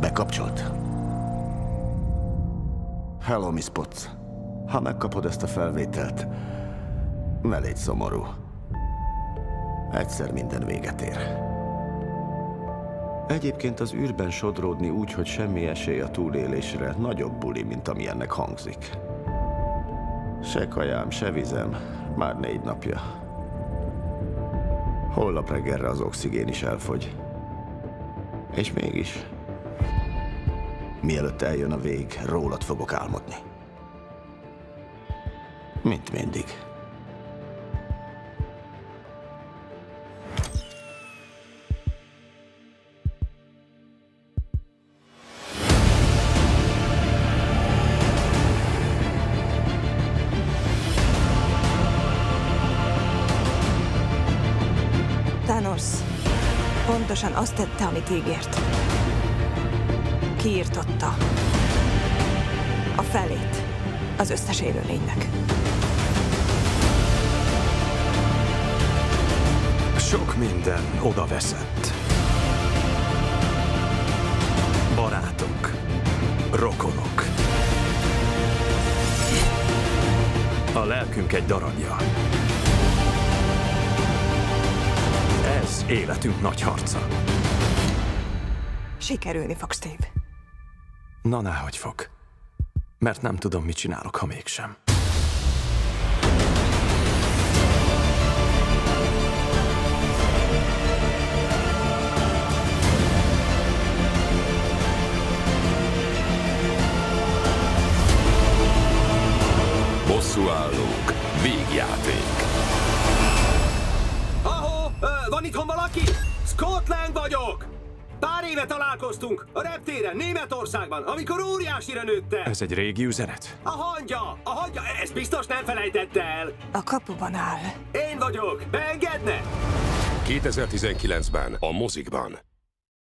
Bekapcsolt? Hello, Miss Potts. Ha megkapod ezt a felvételt, ne légy szomorú. Egyszer minden véget ér. Egyébként az űrben sodródni úgy, hogy semmi esély a túlélésre, nagyobb buli, mint ami ennek hangzik. Se kajám, se vizem, már négy napja. Holnap reggelre az oxigén is elfogy. És mégis, mielőtt eljön a vég, rólad fogok álmodni. Mint mindig. Thanos pontosan azt tette, amit ígért. Kiirtotta a felét az összes élőlénynek. Sok minden oda veszett. Barátok, rokonok. A lelkünk egy darabja. Ez életünk nagy harca. Sikerülni fog, Steve. Na, náhogy fog. Mert nem tudom, mit csinálok, ha mégsem. Bosszúállók. Végjáték. Ahó, van itthon valaki? Scott Lang vagyok! Pár éve találkoztunk a reptéren, Németországban, amikor óriásira nőtte. Ez egy régi üzenet? A hangya, a hangya, ezt biztos nem felejtette el. A kapuban áll. Én vagyok, beengedne? 2019-ben a mozikban.